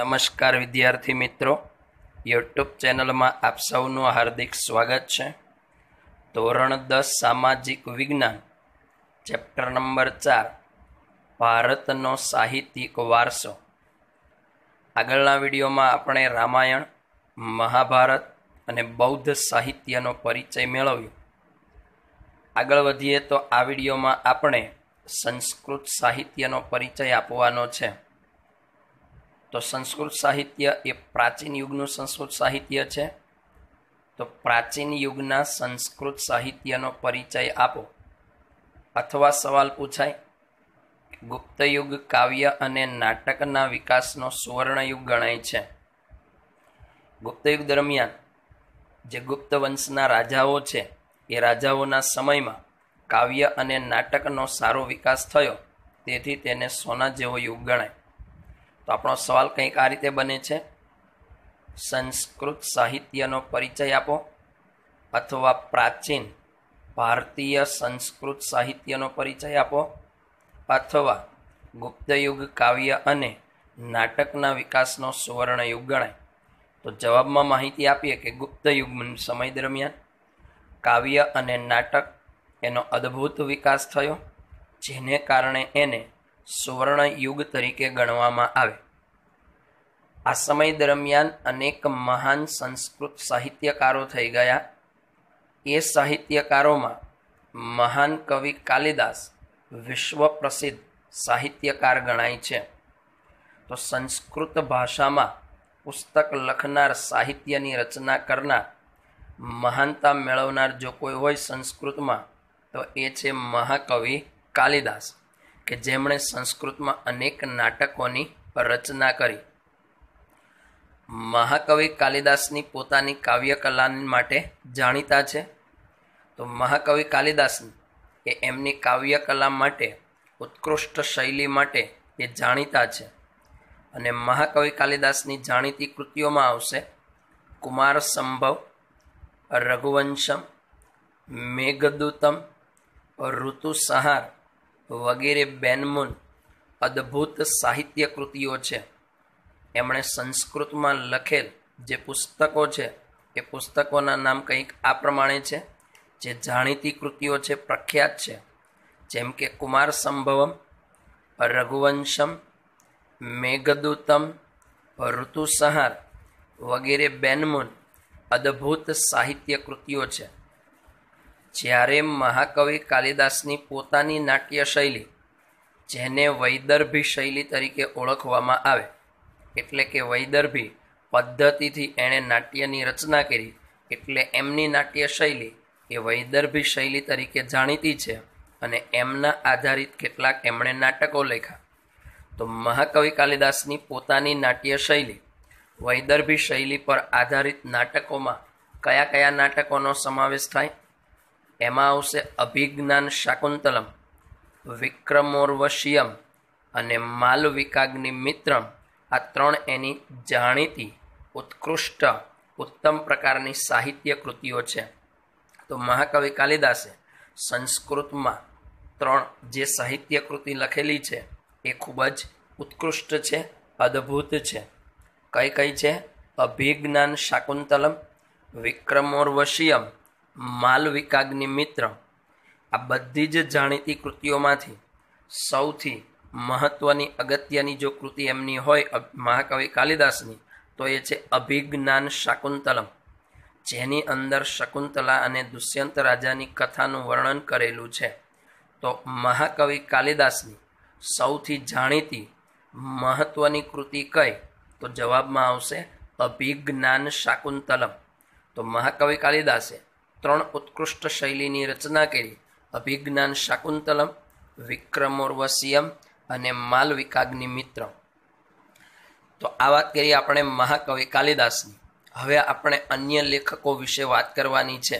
નમસ્કાર વિદ્યાર્થી મિત્રો. યુટ્યુબ ચેનલમાં આપ સૌનું હાર્દિક સ્વાગત છે. ધોરણ દસ, સામાજિક વિજ્ઞાન, ચેપ્ટર નંબર ચાર, ભારતનો સાહિત્યિક વારસો. આગળના વિડીયોમાં આપણે રામાયણ, મહાભારત અને બૌદ્ધ સાહિત્યનો પરિચય મેળવ્યો. આગળ વધીએ તો આ વિડીયોમાં આપણે સંસ્કૃત સાહિત્યનો પરિચય આપવાનો છે. તો સંસ્કૃત સાહિત્ય એ પ્રાચીન યુગનું સંસ્કૃત સાહિત્ય છે. તો પ્રાચીન યુગના સંસ્કૃત સાહિત્યનો પરિચય આપો. અથવા સવાલ પૂછાય, ગુપ્ત યુગ કાવ્ય અને નાટકના વિકાસનો સુવર્ણયુગ ગણાય છે. ગુપ્તયુગ દરમિયાન જે ગુપ્ત વંશના રાજાઓ છે, એ રાજાઓના સમયમાં કાવ્ય અને નાટકનો સારો વિકાસ થયો. તેથી તેને સોના જેવો યુગ ગણાય. તો આપણો સવાલ કંઈક આ રીતે બને છે. સંસ્કૃત સાહિત્યનો પરિચય આપો અથવા પ્રાચીન ભારતીય સંસ્કૃત સાહિત્યનો પરિચય આપો અથવા ગુપ્તયુગ કાવ્ય અને નાટકના વિકાસનો સુવર્ણ યુગ ગણાય. તો જવાબમાં માહિતી આપીએ કે ગુપ્ત યુગ સમય દરમિયાન કાવ્ય અને નાટક એનો અદ્ભુત વિકાસ થયો, જેને કારણે એને સુવર્ણ યુગ તરીકે ગણવામાં આવે. આ સમય દરમિયાન અનેક મહાન સંસ્કૃત સાહિત્યકારો થઈ ગયા. એ સાહિત્યકારોમાં મહાન કવિ કાલિદાસ વિશ્વ પ્રસિદ્ધ સાહિત્યકાર ગણાય છે. તો સંસ્કૃત ભાષામાં પુસ્તક લખનાર સાહિત્યની રચના કરનાર, મહાનતા મેળવનાર જો કોઈ હોય સંસ્કૃતમાં, તો એ છે મહાકવિ કાલિદાસ. કે જેમણે સંસ્કૃતમાં અનેક નાટકોની રચના કરી. મહાકવિ કાલિદાસની પોતાની કાવ્યકલા માટે જાણીતા છે. તો મહાકવિ કાલિદાસ એ એમની કાવ્યકલા માટે, ઉત્કૃષ્ટ શૈલી માટે એ જાણીતા છે. અને મહાકવિ કાલિદાસની જાણીતી કૃતિઓમાં આવશે કુમાર સંભવ, રઘુવંશમ, મેઘદૂતમ, ઋતુસહાર વગેરે બેનમૂન અદ્ભુત સાહિત્ય કૃતિઓ છે. એમણે સંસ્કૃતમાં લખેલ જે પુસ્તકો છે, એ પુસ્તકોના નામ કંઈક આ પ્રમાણે છે, જે જાણીતી કૃતિઓ છે, પ્રખ્યાત છે. જેમ કે કુમાર સંભવમ, રઘુવંશમ, મેઘદૂતમ, ઋતુસહાર વગેરે બેનમૂન અદ્ભુત સાહિત્ય કૃતિઓ છે. જ્યારે મહાકવિ કાલિદાસની પોતાની નાટ્ય શૈલી, જેને વૈદર્ભી શૈલી તરીકે ઓળખવામાં આવે, એટલે કે વૈદર્ભી પદ્ધતિથી એણે નાટ્યની રચના કરી, એટલે એમની નાટ્ય શૈલી એ વૈદર્ભી શૈલી તરીકે જાણીતી છે અને એમના આધારિત કેટલાક એમણે નાટકો લખ્યા. તો મહાકવિ કાલિદાસની પોતાની નાટ્ય શૈલી, વૈદર્ભી શૈલી પર આધારિત નાટકોમાં કયા કયા નાટકોનો સમાવેશ થાય? એમાં આવશે અભિજ્ઞાન શાકુંતલમ, વિક્રમોર્વશિયમ અને માલવિકાગ્નિ મિત્રમ. આ ત્રણ એની જાણીતી, ઉત્કૃષ્ટ, ઉત્તમ પ્રકારની સાહિત્ય કૃતિઓ છે. તો મહાકવિ કાલિદાસે સંસ્કૃતમાં ત્રણ જે સાહિત્ય કૃતિ લખેલી છે, એ ખૂબ જ ઉત્કૃષ્ટ છે, અદ્ભુત છે. કઈ કઈ છે? અભિજ્ઞાન શાકુંતલમ, વિક્રમોર્વશિયમ માલવિકાગ્નિ મિત્ર. આ બધી જ જાણીતી કૃતિઓમાંથી સૌથી મહત્વની અગત્યની જો કૃતિ એમની હોય મહાકવિ કાલિદાસની, તો એ છે અભિજ્ઞાન શાકુંતલમ. જેની અંદર શકુંતલા અને દુષ્યંત રાજાની કથાનું વર્ણન કરેલું છે. તો મહાકવિ કાલિદાસની સૌથી જાણીતી મહત્વની કૃતિ કઈ? તો જવાબમાં આવશે અભિજ્ઞાન શાકુંતલમ. તો મહાકવિ કાલિદાસે ત્રણ ઉત્કૃષ્ટ શૈલીની રચના કરી. અભિજ્ઞાન શાકુંતલમ, વિક્રમોર્વશિયમ અને માલવિકાગ્નિ મિત્ર તો આ વાત કરીએ આપણે મહાકવિ કાલિદાસની. હવે આપણે અન્ય લેખકો વિશે વાત કરવાની છે.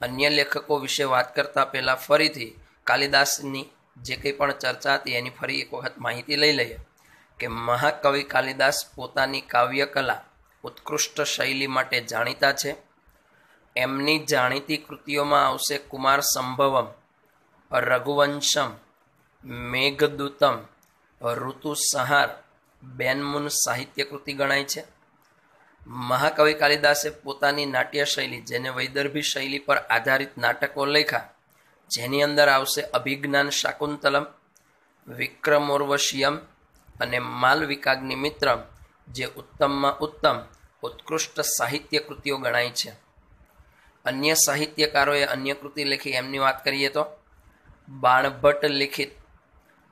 અન્ય લેખકો વિશે વાત કરતા પહેલાં ફરીથી કાલિદાસની જે કંઈ પણ ચર્ચા હતી એની ફરી એક વખત માહિતી લઈ લઈએ કે મહાકવિ કાલિદાસ પોતાની કાવ્યકલા ઉત્કૃષ્ટ શૈલી માટે જાણીતા છે. એમની જાણીતી કૃતિઓમાં આવશે કુમાર સંભવમ, રઘુવંશમ, મેઘદૂતમ ઋતુસહાર બેનમૂન સાહિત્ય કૃતિ ગણાય છે. મહાકવિ કાલિદાસે પોતાની નાટ્ય શૈલી, જેને વૈદર્ભી શૈલી પર આધારિત નાટકો લખ્યા, જેની અંદર આવશે અભિજ્ઞાન શાકુંતલમ, વિક્રમોર્વશિયમ અને માલવિકાગ્નિ મિત્રમ જે ઉત્તમમાં ઉત્તમ, ઉત્કૃષ્ટ સાહિત્ય કૃતિઓ ગણાય છે. અન્ય સાહિત્યકારોએ અન્ય કૃતિ લખી, એમની વાત કરીએ તો બાણભટ્ટ લિખિત,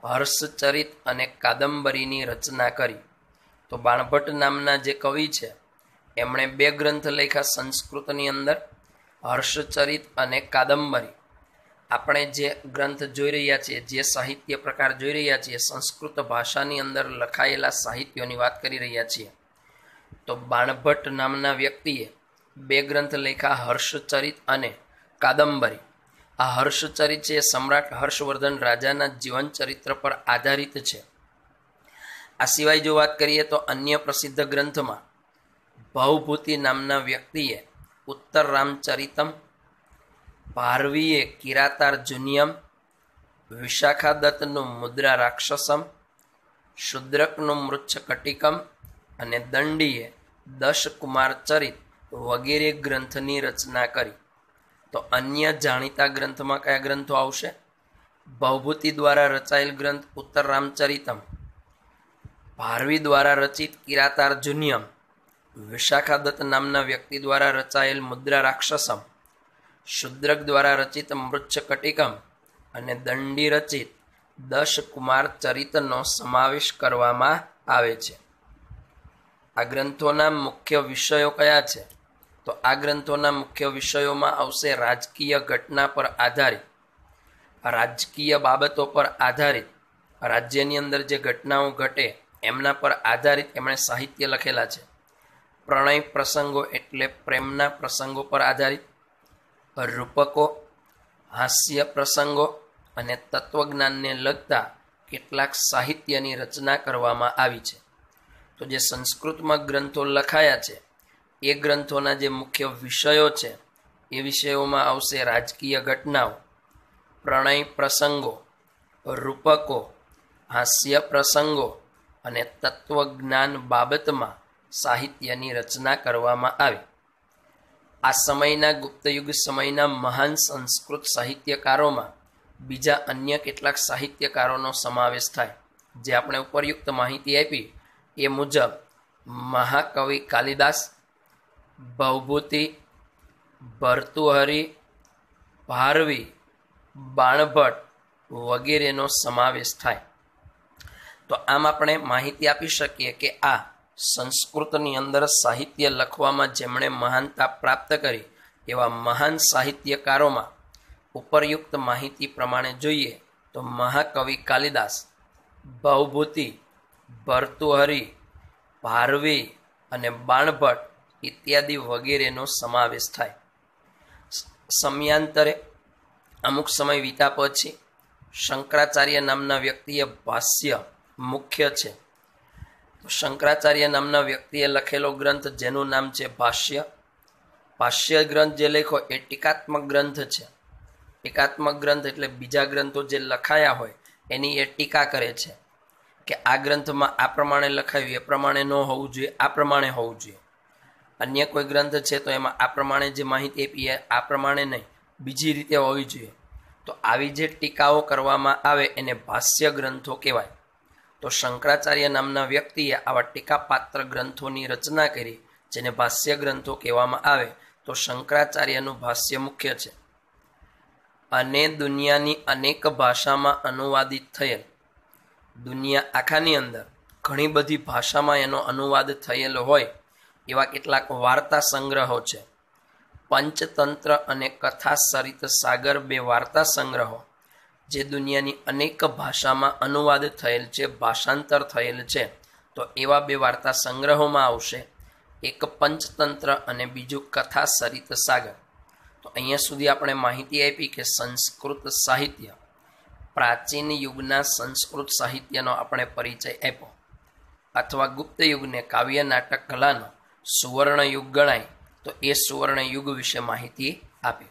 હર્ષચરિત અને કાદંબરીની રચના કરી. તો બાણભટ્ટ નામના જે કવિ છે, એમણે બે ગ્રંથ લખ્યા સંસ્કૃતની અંદર, હર્ષચરિત અને કાદંબરી. આપણે જે ગ્રંથ જોઈ રહ્યા છીએ, જે સાહિત્ય પ્રકાર જોઈ રહ્યા છીએ, સંસ્કૃત ભાષાની અંદર લખાયેલા સાહિત્યોની વાત કરી રહ્યા છીએ. તો બાણભટ્ટ નામના વ્યક્તિએ બે ગ્રંથ લેખા હર્ષચરિત અને કાદંબરી. આ હર્ષચરિત છે સમ્રાટ હર્ષવર્ધન રાજાના જીવન ચરિત્ર પર આધારિત છે. આ સિવાય જો વાત કરીએ તો અન્ય પ્રસિદ્ધ ગ્રંથમાં ભવભૂતિ નામના વ્યક્તિએ ઉત્તર રામચરિતમ ભારવીએ કિરાતાર જુનિયમ વિશાખાદત્તનું મુદ્રા રાક્ષસમ, શુદ્રકનું મૃચ્છ કટિકમ અને દંડીએ દશ કુમાર ચરિત વગેરે ગ્રંથની રચના કરી. તો અન્ય જાણીતા ગ્રંથમાં કયા ગ્રંથો આવશે? ભવભૂતિ દ્વારા રચાયેલ ગ્રંથ ઉત્તર રામચરિતમ, ભારવી દ્વારા રચિત કિરાતાર્જુનિયમ, વિશાખાદત્ત નામના વ્યક્તિ દ્વારા રચાયેલ મુદ્રા રાક્ષસમ, શુદ્રક દ્વારા રચિત મૃચ્છકટિકમ અને દંડી રચિત દશ કુમાર ચરિતનો સમાવેશ કરવામાં આવે છે. આ ગ્રંથોના મુખ્ય વિષયો કયા છે? તો આ ગ્રંથોના મુખ્ય વિષયોમાં આવશે રાજકીય ઘટના પર આધારિત, રાજકીય બાબતો પર આધારિત, રાજ્યની અંદર જે ઘટનાઓ ઘટે એમના પર આધારિત એમણે સાહિત્ય લખેલા છે. પ્રણય પ્રસંગો એટલે પ્રેમના પ્રસંગો પર આધારિત, રૂપકો, હાસ્ય પ્રસંગો અને તત્વજ્ઞાનને લગતા કેટલાક સાહિત્યની રચના કરવામાં આવી છે. તો જે સંસ્કૃતમાં ગ્રંથો લખાયા છે એ ગ્રંથોના જે મુખ્ય વિષયો છે, એ વિષયોમાં આવશે રાજકીય ઘટનાઓ, પ્રણય પ્રસંગો, રૂપકો, હાસ્ય પ્રસંગો અને તત્વજ્ઞાન બાબતમાં સાહિત્યની રચના કરવામાં આવી. આ સમયના ગુપ્તયુગ સમયના મહાન સંસ્કૃત સાહિત્યકારોમાં બીજા અન્ય કેટલાક સાહિત્યકારોનો સમાવેશ થાય. જે આપણે ઉપરયુક્ત માહિતી આપી, એ મુજબ મહાકવિ કાલિદાસ ભવભૂતિ ભર્તુહરી, ભારવી, બાણભટ્ટ વગેરેનો સમાવેશ થાય. તો આમ આપણે માહિતી આપી શકીએ કે આ સંસ્કૃતની અંદર સાહિત્ય લખવામાં જેમણે મહાનતા પ્રાપ્ત કરી, એવા મહાન સાહિત્યકારોમાં ઉપરયુક્ત માહિતી પ્રમાણે જોઈએ તો મહાકવિ કાલિદાસ ભવભૂતિ ભર્તુહરી, ભારવી અને બાણભટ્ટ ઇત્યાદિ વગેરેનો સમાવેશ થાય. સમયાંતરે અમુક સમય વીતા પછી શંકરાચાર્ય નામના વ્યક્તિએ ભાષ્ય મુખ્ય છે. શંકરાચાર્ય નામના વ્યક્તિએ લખેલો ગ્રંથ જેનું નામ છે ભાષ્ય. ભાષ્ય ગ્રંથ જે લેખો એ ટીકાત્મક ગ્રંથ છે. ટીકાત્મક ગ્રંથ એટલે બીજા ગ્રંથો જે લખાયા હોય એની એ ટીકા કરે છે કે આ ગ્રંથમાં આ પ્રમાણે લખાયું, એ પ્રમાણે ન હોવું જોઈએ, આ પ્રમાણે હોવું જોઈએ. અન્ય કોઈ ગ્રંથ છે તો એમાં આ પ્રમાણે જે માહિતી આપી આ પ્રમાણે નહીં. બીજી રીતે હોવી જોઈએ. તો આવી જે ટીકાઓ કરવામાં આવે એને ભાષ્ય ગ્રંથો કહેવાય. તો શંકરાચાર્ય નામના વ્યક્તિએ આવા ટીકાપાત્ર ગ્રંથોની રચના કરી, જેને ભાષ્ય ગ્રંથો કહેવામાં આવે, તો શંકરાચાર્યનું ભાષ્ય મુખ્ય છે. અને દુનિયાની અનેક ભાષામાં અનુવાદિત થયેલ. દુનિયા આખાની અંદર ઘણી બધી ભાષામાં એનો અનુવાદ થયેલો હોય. એવા કેટલાક વાર્તા સંગ્રહો છે. પંચતંત્ર અને કથા સરિત સાગર બે વાર્તા સંગ્રહો, જે દુનિયાની અનેક ભાષામાં અનુવાદ થયેલ છે, ભાષાંતર થયેલ છે. તો એવા બે વાર્તા સંગ્રહોમાં આવશે. એક પંચતંત્ર અને બીજું કથા સરિત સાગર. તો અહીંયા સુધી આપણે માહિતી આપી કે સંસ્કૃત સાહિત્ય, પ્રાચીન યુગના સંસ્કૃત સાહિત્યનો આપણે પરિચય આપ્યો. અથવા ગુપ્ત યુગને કાવ્ય નાટક કલાનો સુવર્ણ યુગ ગણાય, તો એ સુવર્ણયુગ વિશે માહિતી આપી.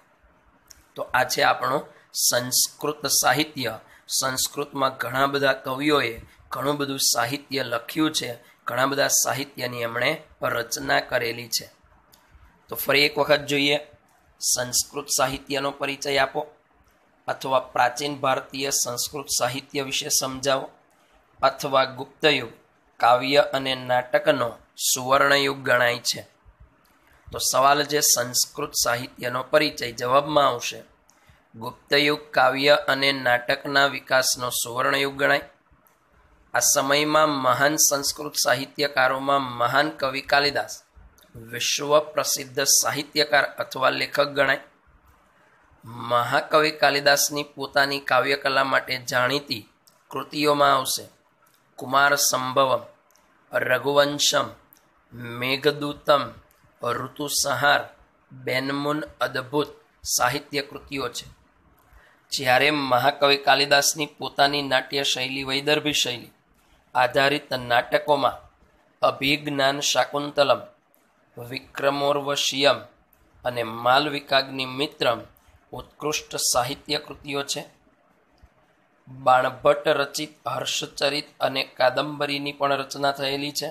તો આ છે આપણો સંસ્કૃત સાહિત્ય, સંસ્કૃતમાં ઘણા બધા કવિઓએ ઘણું બધું સાહિત્ય લખ્યું છે, ઘણા બધા સાહિત્યની એમણે રચના કરેલી છે. તો ફરી એક વખત જોઈએ, સંસ્કૃત સાહિત્યનો પરિચય આપો, અથવા પ્રાચીન ભારતીય સંસ્કૃત સાહિત્ય વિશે સમજાવો, અથવા ગુપ્તયુગ. કાવ્ય અને નાટકનો સુવર્ણયુગ ગણાય છે. તો સવાલ છે સંસ્કૃત સાહિત્યનો પરિચય જવાબમાં આવશે. ગુપ્તયુગ કાવ્ય અને નાટકના વિકાસનો સુવર્ણયુગ ગણાય. આ સમયમાં મહાન સંસ્કૃત સાહિત્યકારોમાં મહાન કવિ કાલિદાસ વિશ્વ પ્રસિદ્ધ સાહિત્યકાર અથવા લેખક ગણાય. મહાકવિ કાલિદાસની પોતાની કાવ્યકલા માટે જાણીતી કૃતિઓમાં આવશે. કુમાર સંભવમ રઘુવંશમ મેઘદૂતમ ઋતુસંહાર બેનમુન અદ્ભુત સાહિત્ય કૃતિઓ છે જ્યારે મહાકવિ કાલિદાસની પોતાની નાટ્ય શૈલી, વૈદર્ભી શૈલી આધારિત નાટકોમાં અભિજ્ઞાન શાકુંતલમ, વિક્રમોર્વશિયમ અને માલવિકાગ્નિ મિત્રમ ઉત્કૃષ્ટ સાહિત્ય કૃતિઓ છે. બાણભટ્ટ રચિત હર્ષચરિત અને કાદંબરીની પણ રચના થયેલી છે.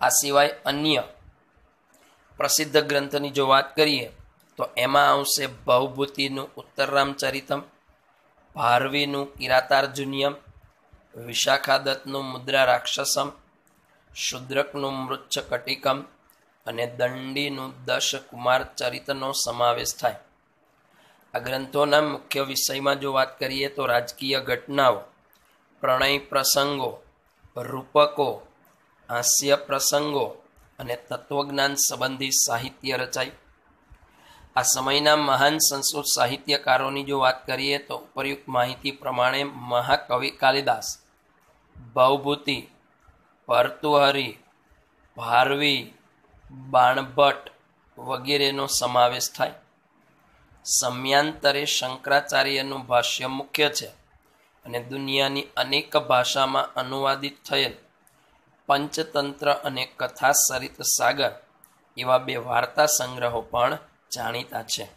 આ સિવાય અન્ય પ્રસિદ્ધ ગ્રંથની જો વાત કરીએ, તો એમાં આવશે ભવભૂતિનું ઉત્તરરામચરિતમ ભારવીનું કિરાતાર્જુનિયમ, વિશાખાદત્તનું મુદ્રા રાક્ષસમ, શુદ્રકનું મૃચ્છ કટિકમ અને દંડીનું દશ કુમાર ચરિતનો સમાવેશ થાય. આ ગ્રંથોના મુખ્ય વિષયમાં જો વાત કરીએ તો રાજકીય ઘટનાઓ, પ્રણય પ્રસંગો, રૂપકો, હાસ્ય પ્રસંગો અને તત્વજ્ઞાન સંબંધી સાહિત્ય રચાય. આ સમયના મહાન સંસ્કૃત સાહિત્યકારોની જો વાત કરીએ તો ઉપરયુક્ત માહિતી પ્રમાણે મહાકવિ કાલિદાસ ભવભૂતિ ભર્તુહરી, ભારવી, બાણભટ્ટ વગેરેનો સમાવેશ થાય. સમયાંતરે શંકરાચાર્યનું ભાષ્ય મુખ્ય છે અને દુનિયાની અનેક ભાષામાં અનુવાદિત થયેલ પંચતંત્ર અને કથા સરિત સાગર એવા બે વાર્તા સંગ્રહો પણ જાણીતા છે.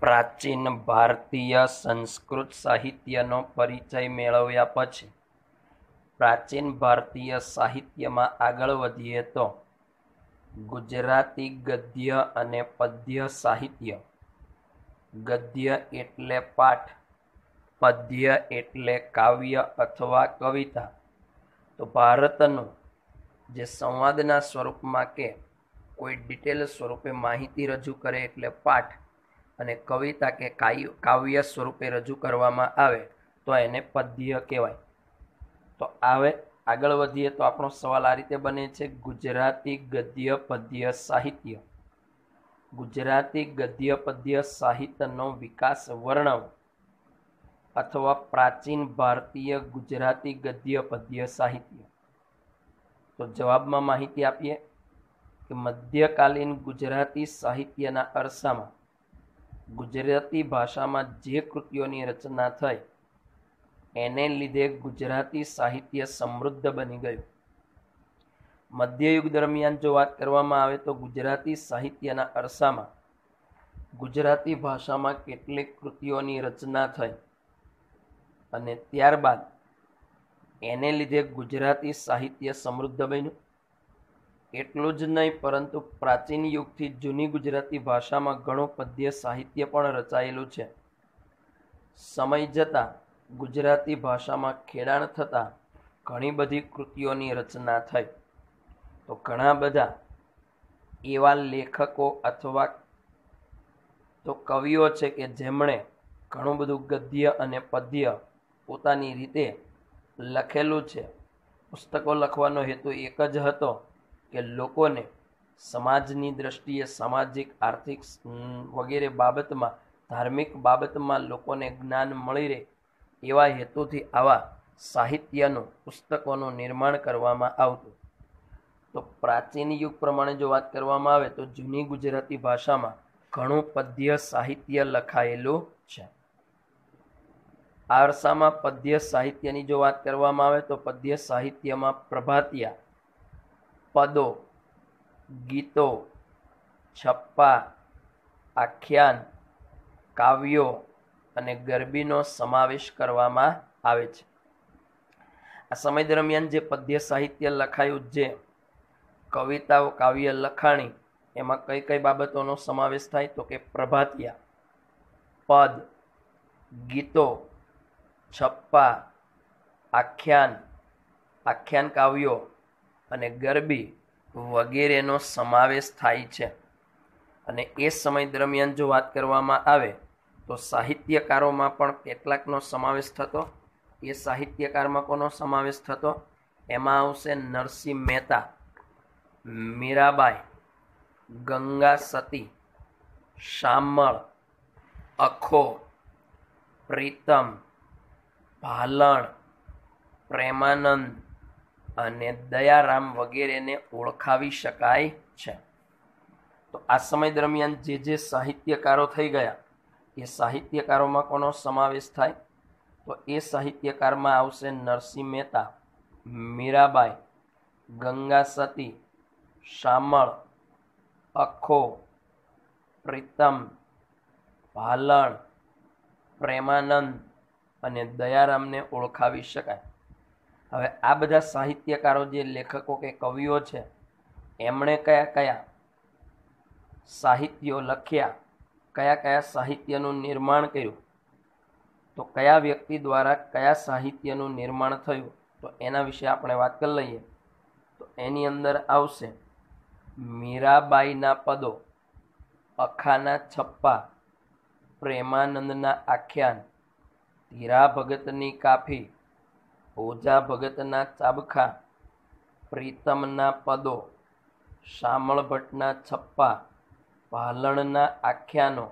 પ્રાચીન ભારતીય સંસ્કૃત સાહિત્યનો પરિચય મેળવ્યા પછી પ્રાચીન ભારતીય સાહિત્યમાં આગળ વધીએ તો ગુજરાતી ગદ્ય અને પદ્ય સાહિત્ય. ગદ્ય એટલે પાઠ, પદ્ય એટલે કાવ્ય અથવા કવિતા. તો ભારતનું જે સંવાદના સ્વરૂપમાં કે કોઈ ડિટેલ સ્વરૂપે માહિતી રજૂ કરે એટલે પાઠ અને કવિતા કે કાવ્ય સ્વરૂપે રજૂ કરવામાં આવે તો એને પદ્ય કહેવાય. તો આવે આગળ વધીએ તો આપણો સવાલ આ રીતે બને છે, ગુજરાતી ગદ્ય પદ્ય સાહિત્ય. ગુજરાતી ગદ્ય પદ્ય સાહિત્યનો વિકાસ વર્ણવ અથવા પ્રાચીન ભારતીય ગુજરાતી ગદ્ય પદ્ય સાહિત્ય. તો જવાબમાં માહિતી આપીએ કે મધ્યકાલીન ગુજરાતી સાહિત્યના અરસામાં ગુજરાતી ભાષામાં જે કૃતિઓની રચના થઈ એને લીધે ગુજરાતી સાહિત્ય સમૃદ્ધ બની ગયું. મધ્યયુગ દરમિયાન જો વાત કરવામાં આવે તો ગુજરાતી સાહિત્યના અરસામાં ગુજરાતી ભાષામાં કેટલીક કૃતિઓની રચના થઈ અને ત્યારબાદ એને લીધે ગુજરાતી સાહિત્ય સમૃદ્ધ બન્યું. એટલું જ નહીં, પરંતુ પ્રાચીન યુગથી જૂની ગુજરાતી ભાષામાં ઘણું પદ્ય સાહિત્ય પણ રચાયેલું છે. સમય જતાં ગુજરાતી ભાષામાં ખેડાણ થતાં ઘણી બધી કૃતિઓની રચના થઈ. તો ઘણા બધા એવા લેખકો અથવા તો કવિઓ છે કે જેમણે ઘણું બધું ગદ્ય અને પદ્ય પોતાની રીતે લખેલું છે. પુસ્તકો લખવાનો હેતુ એક જ હતો કે લોકોને સમાજની દ્રષ્ટિએ સામાજિક, આર્થિક વગેરે બાબતમાં, ધાર્મિક બાબતમાં લોકોને જ્ઞાન મળી રહે એવા હેતુથી આવા સાહિત્યનું પુસ્તકોનું નિર્માણ કરવામાં આવતું. તો પ્રાચીન યુગ પ્રમાણે જો વાત કરવામાં આવે તો જૂની ગુજરાતી ભાષામાં ઘણું પદ્ય સાહિત્ય લખાયેલું છે. આરસામાં પદ્ય સાહિત્યની જો વાત કરવામાં આવે તો પદ્ય સાહિત્યમાં પ્રભાતિયા, પદો, ગીતો, છપ્પા, આખ્યાન, કાવ્યો અને ગરબીનો સમાવેશ કરવામાં આવે છે. આ સમય દરમિયાન જે પદ્ય સાહિત્ય લખાયું જે કવિતાઓ, કાવ્ય લખાણી, એમાં કઈ કઈ બાબતોનો સમાવેશ થાય તો કે પ્રભાતિયા, પદ, ગીતો, છપ્પા, આખ્યાન આખ્યાન કાવ્યો અને ગરબી વગેરેનો સમાવેશ થાય છે. અને એ સમય દરમિયાન જો વાત કરવામાં આવે તો સાહિત્યકારોમાં પણ કેટલાકનો સમાવેશ થતો? એ સાહિત્યકારમાં કોનો સમાવેશ થતો? એમાં આવશે નરસિંહ મહેતા, મીરાબાઈ, ગંગા સતી, શામળ, અખો, પ્રીતમ, ભાલણ, પ્રેમાનંદ અને દયારામ વગેરેને ઓળખાવી શકાય છે. તો આ સમય દરમિયાન જે જે સાહિત્યકારો થઈ ગયા એ સાહિત્યકારોમાં કોનો સમાવેશ થાય? તો એ સાહિત્યકારમાં આવશે નરસિંહ મહેતા, મીરાબાઈ ગંગા સતી શામળ, અખો, પ્રીતમ, ભાલણ, પ્રેમાનંદ અને દયારામને ઓળખાવી શકાય. હવે આ બધા સાહિત્યકારો જે લેખકો કે કવિઓ છે, એમણે કયા કયા સાહિત્યો લખ્યા? કયા કયા સાહિત્યનું નિર્માણ કર્યું? તો કયા વ્યક્તિ દ્વારા કયા સાહિત્યનું નિર્માણ થયું? તો એના વિશે આપણે વાત કરી લઈએ. તો એની અંદર આવશે મીરાબાઈના પદો, અખાના છપ્પા, પ્રેમાનંદના આખ્યાન ધીરા ભગતની કાફી, ઓજા ભગતના ચાબખા, પ્રીતમના પદો શામળ ભટ્ટના છપ્પા ભાલણના આખ્યાનો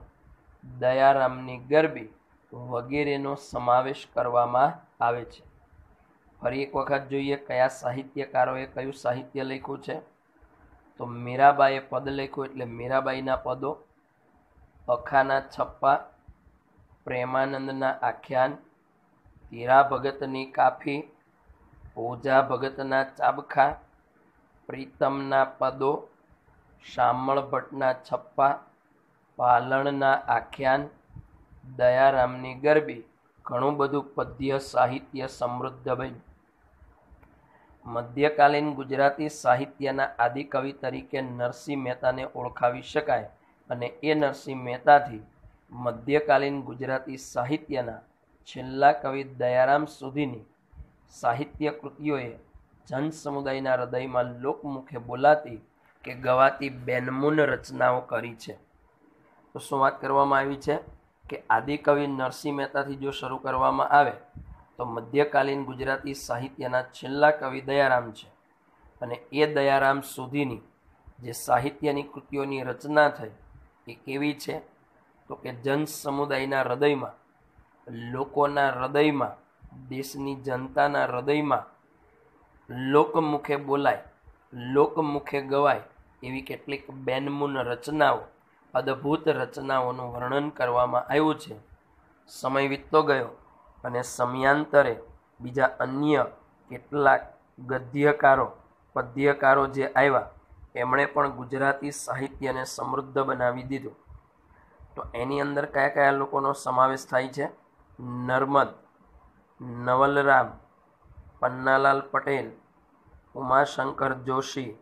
દયારામની ગરબી વગેરેનો સમાવેશ કરવામાં આવે છે. ફરી એક વખત જોઈએ કયા સાહિત્યકારોએ કયું સાહિત્ય લખ્યું છે? તો મીરાબાઈએ પદ લખ્યું એટલે મીરાબાઈના પદો અખાના છપ્પા, પ્રેમાનંદના આખ્યાન, હીરા ભગતની કાફી ઓઝા ભગતના ચાબખા, પ્રીતમના પદો શામળ ભટ્ટના છપ્પા, પાલણના આખ્યાન, દયારામની ગરબી, ઘણું બધું પદ્ય સાહિત્ય સમૃદ્ધ બન્યું. મધ્યકાલીન ગુજરાતી સાહિત્યના આદિકવિ તરીકે નરસિંહ મહેતાને ઓળખાવી શકાય અને એ નરસિંહ મહેતાથી મધ્યકાલીન ગુજરાતી સાહિત્યના છેલ્લા કવિ દયારામ સુધીની સાહિત્ય કૃતિઓએ જન સમુદાયના હૃદયમાં લોકમુખે બોલાતી કે ગવાતી બેનમૂન રચનાઓ કરી છે. તો શું વાત કરવામાં આવી છે? કે આદિકવિ નરસિંહ મહેતાથી જો શરૂ કરવામાં આવે, તો મધ્યકાલીન ગુજરાતી સાહિત્યના છેલ્લા કવિ દયારામ છે. અને એ દયારામ સુધીની જે સાહિત્યની કૃતિઓની રચના થઈ, એ કેવી છે? તો કે જન સમુદાયના હૃદયમાં, લોકોના હૃદયમાં, દેશની જનતાના હૃદયમાં, લોકમુખે બોલાય લોકમુખે ગવાય એવી કેટલીક બેનમૂન રચનાઓ, અદ્ભુત રચનાઓનું વર્ણન કરવામાં આવ્યું છે. સમય વીતતો ગયો અને સમયાંતરે બીજા અન્ય કેટલાક ગદ્યકારો, પદ્યકારો જે આવ્યા, એમણે પણ ગુજરાતી સાહિત્યને સમૃદ્ધ બનાવી દીધું. તો એની અંદર કયા કયા લોકોનો સમાવેશ થાય છે? નર્મદ, નવલરામ, પન્નાલાલ પટેલ ઉમાશંકર જોશી,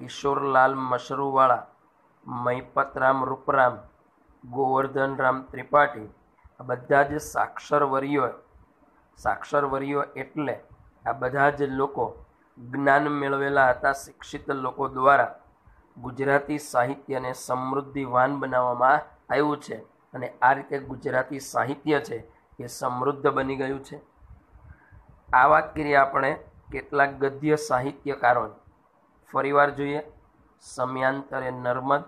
કિશોરલાલ મશરૂવાળા મૈપતરામ રૂપરામ, ગોવર્ધનરામ ત્રિપાઠી, આ બધા જ સાક્ષરવરીઓ સાક્ષરવરીઓ એટલે આ બધા જ લોકો જ્ઞાન મેળવેલા હતા શિક્ષિત લોકો દ્વારા ગુજરાતી સાહિત્યને સમૃદ્ધિવાન બનાવવામાં આવ્યું છે અને આ રીતે ગુજરાતી સાહિત્ય છે એ સમૃદ્ધ બની ગયું છે. આ વાત કરીએ આપણે કેટલાક ગદ્ય સાહિત્યકારો ફરીવાર જોઈએ, સમયાંતરે નર્મદ,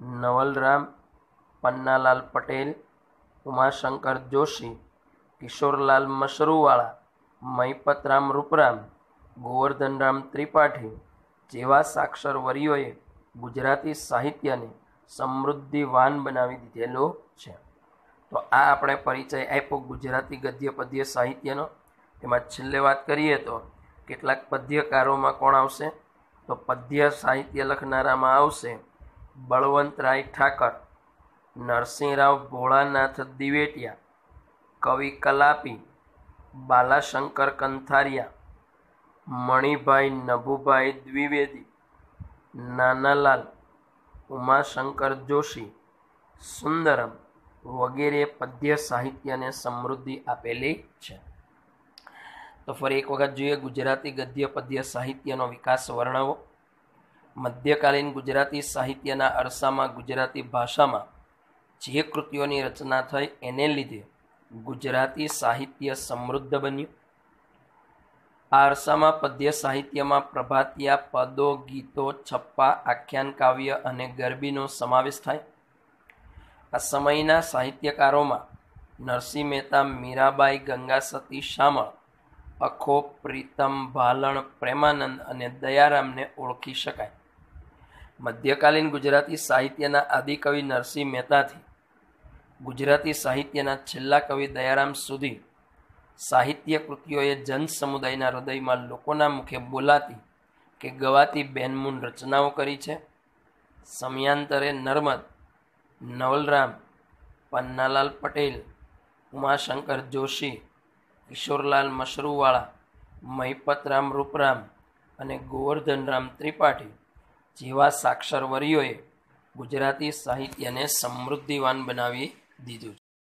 નવલરામ, પન્નાલાલ પટેલ, ઉમાશંકર જોશી, કિશોરલાલ મશરૂવાળા મૈપતરામ રૂપરામ, ગોવર્ધનરામ ત્રિપાઠી જેવા સાક્ષર વરીઓએ ગુજરાતી સાહિત્યને સમૃદ્ધિવાન બનાવી દીધેલો છે. તો આ આપણે પરિચય આપ્યો ગુજરાતી ગદ્ય પદ્ય સાહિત્યનો. તેમાં છેલ્લે વાત કરીએ તો કેટલાક પદ્યકારોમાં કોણ આવશે? તો પદ્ય સાહિત્ય લખનારામાં આવશે બળવંતરાય ઠાકર, નરસિંહરાવ ભોળાનાથ દિવેટિયા, કવિ કલાપી, બાલાશંકર કંથારિયા, મણિભાઈ નભુભાઈ દ્વિવેદી, નાનાલાલ, ઉમાશંકર જોશી, સુંદરમ વગેરે પદ્ય સાહિત્યને સમૃદ્ધિ આપેલી છે. તો ફરી એક વખત જોઈએ ગુજરાતી ગદ્ય પદ્ય સાહિત્યનો વિકાસ વર્ણવો. મધ્યકાલીન ગુજરાતી સાહિત્યના અરસામાં ગુજરાતી ભાષામાં જે કૃતિઓની રચના થઈ એને લીધે ગુજરાતી સાહિત્ય સમૃદ્ધ બન્યું. આ અરસામાં પદ્ય સાહિત્યમાં પ્રભાતિયા, પદો, ગીતો, છપ્પા, આખ્યાન, કાવ્ય અને ગરબીનો સમાવેશ થાય. આ સમયના સાહિત્યકારોમાં નરસિંહ મહેતા, મીરાબાઈ ગંગા સતી શામળ અખો, પ્રીતમ, ભાલણ, પ્રેમાનંદ અને દયારામને ઓળખી શકાય. મધ્યકાલીન ગુજરાતી સાહિત્યના આદિકવિ નરસિંહ મહેતાથી ગુજરાતી સાહિત્યના છેલ્લા કવિ દયારામ સુધી સાહિત્ય કૃતિઓએ જન સમુદાયના હૃદયમાં લોકોના મુખે બોલાતી કે ગવાતી બેનમૂન રચનાઓ કરી છે. સમયાંતરે નર્મદ, નવલરામ, પન્નાલાલ પટેલ, ઉમાશંકર જોશી કિશોરલાલ મશરૂવાળા મહિપતરામ રૂપરામ અને ગોવર્ધનરામ ત્રિપાઠી જેવા સાક્ષરવરીઓએ ગુજરાતી સાહિત્યને સમૃદ્ધિવાન બનાવી દીધું